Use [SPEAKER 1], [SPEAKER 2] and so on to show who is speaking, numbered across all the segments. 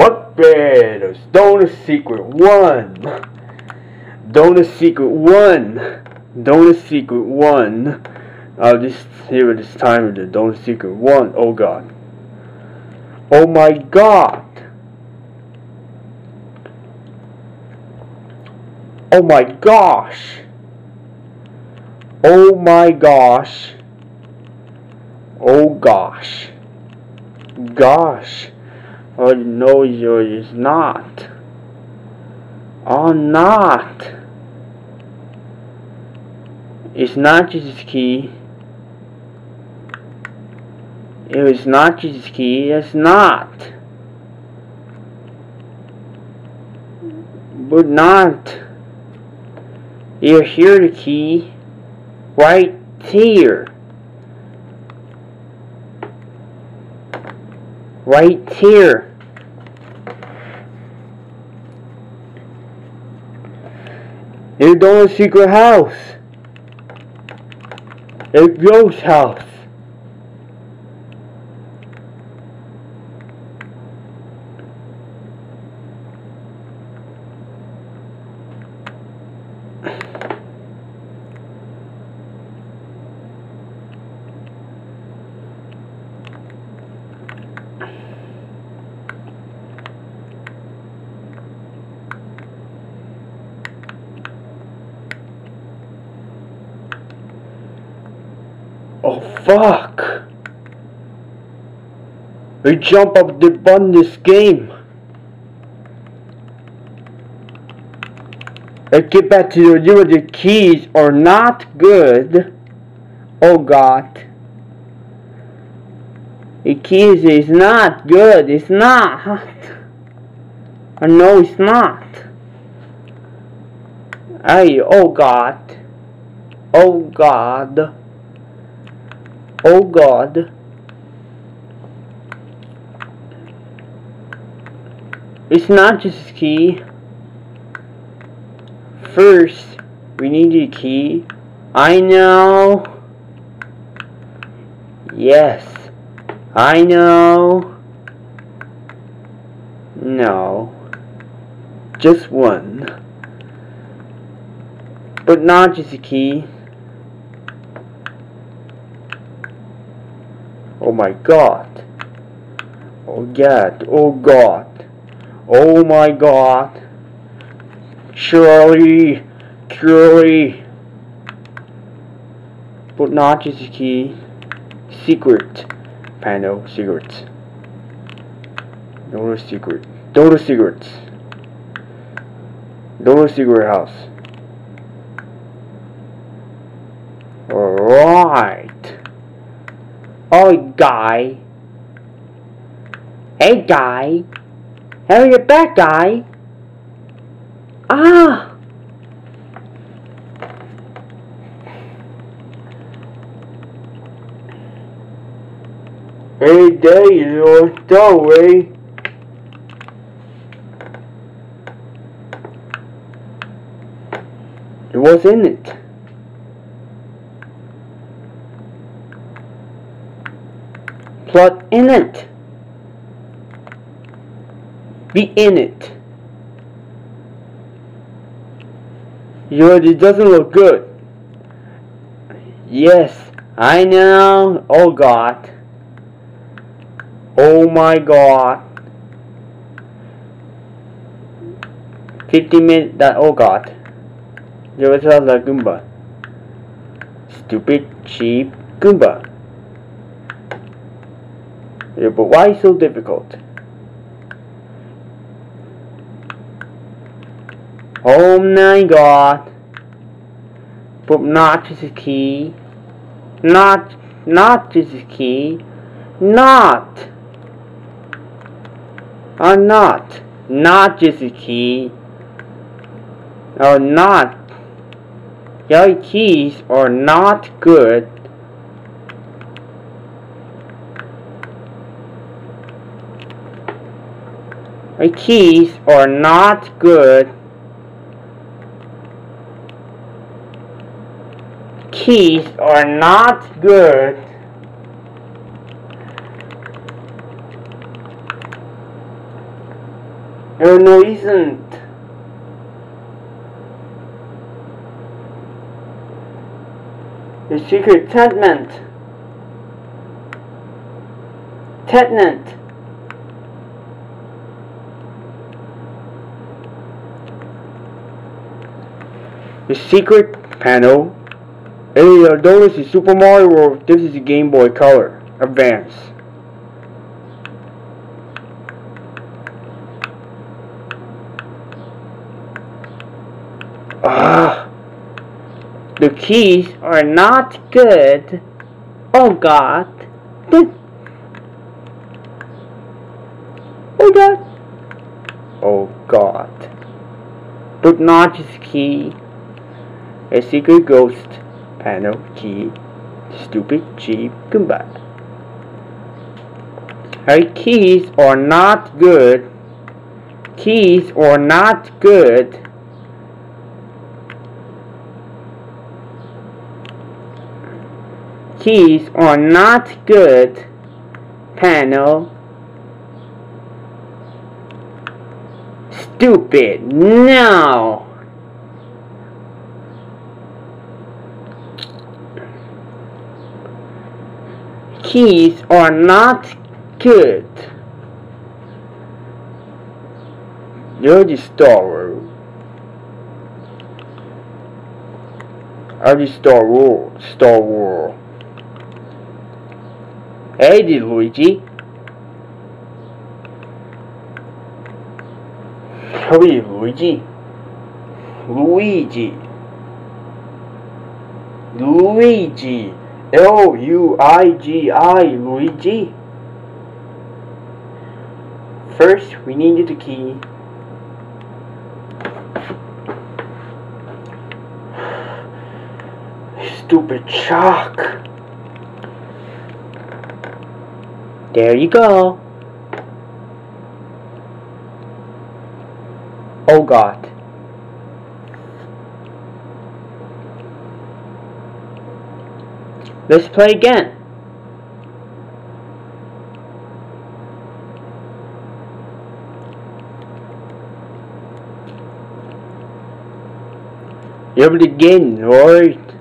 [SPEAKER 1] What better? Donut Secret 1. Donut Secret 1. Donut Secret 1. I'll just hear it this time with the Donut Secret 1. Oh god. Oh my god. Oh my gosh. Oh my gosh. Oh gosh. Gosh. Oh no, you're not. Oh, not. It's not Jesus key. It was not Jesus key. It's not. But not. You hear the key right here. Right here. Going to secret house. A ghost house. Oh fuck! We jump up the button this game. Let's get back to the you the keys are not good. Oh god. The keys is not good. It's not. I know it's not. Hey, oh god. Oh god. Oh God, it's not just a key. First, we need a key. I know. Yes, I know. No, just one. But not just a key. Oh my god. Oh god. Oh god. Oh my god. Surely. Surely. But not just key. Secret. Panel. Secrets. No secret. No secrets. No secret house. Alright. Oh, guy. Hey, guy. How you back, guy? Ah! Hey, there you are, story. What's in it? Plot in it. Be in it. Yo, it doesn't look good. Yes, I know. Oh God. Oh my God. 50 minutes that oh God. There was a Goomba. Stupid cheap Goomba. Yeah, but why so difficult? Oh my god. But not just a key. Not, not just a key. Not. Or not. Not just a key. Or not. Your keys are not good. My keys are not good. Keys are not good. No, no, isn't. The secret tenement. Tenement. The secret panel. Hey, notice is Super Mario World. This is a Game Boy Color Advance. Ah, the keys are not good. Oh God. Oh God. Oh God. But not his key. A secret ghost panel key. Stupid cheap Goomba. Her keys are not good. Keys are not good. keys are not good panel stupid no keys are not good you're the Star Wars are the Star Wars Hey, Luigi. Hello, Luigi. Luigi. Luigi. You, Luigi? Luigi. Luigi. L-U-I-G-I, Luigi. First, we needed the key. Stupid chalk. There you go. Oh God. Let's play again. You're again, alright.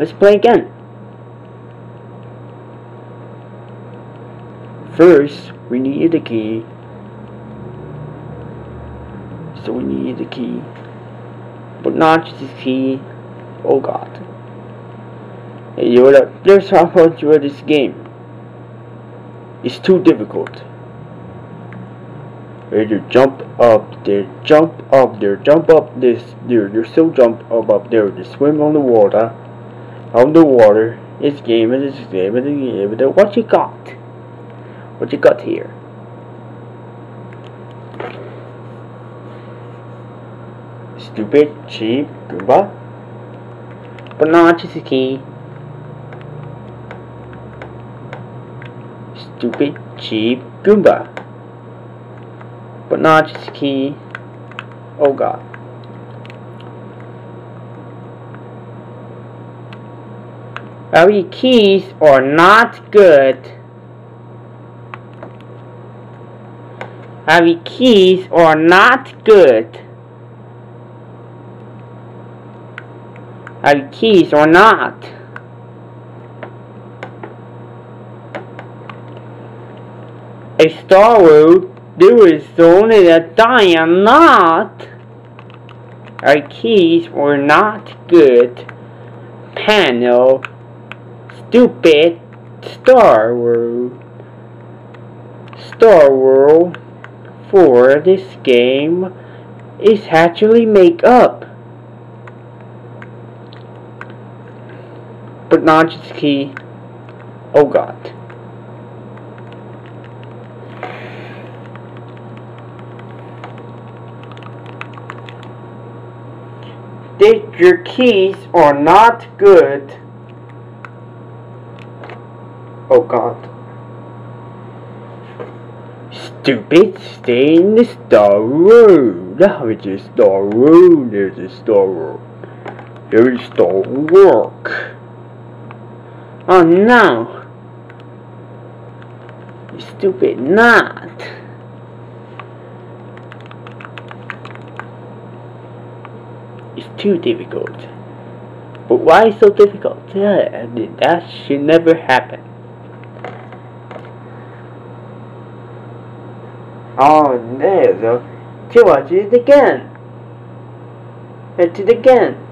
[SPEAKER 1] Let's play again. First, we need the key. So we need the key. But not just the key. Oh god. Yoda, there's how much you this game. It's too difficult. There, jump up there, jump up there, jump up this there, there's still jump up up there, to swim on the water, on the water, it's game, and it's game, game, it's game, what you got? What you got here? Stupid, cheap, Goomba. But not just a key. Stupid, cheap Goomba. But not just key. Oh god. Our keys are not good. Heavy keys are not good. Heavy keys are not. A Star Wars, there is only that I am not. Our keys were not good. Panel. Stupid. Star Wars. Star Wars for this game is actually make up. But not just key. Oh god. That your keys are not good. Oh god. Stupid, stay in the Star Road. Which is Star Road, there's a Star Road. There's Star Work. Oh no. Stupid not. It's too difficult. But why so difficult? Yeah, that should never happen. Oh, there you. Two, watch it again. Hit it again.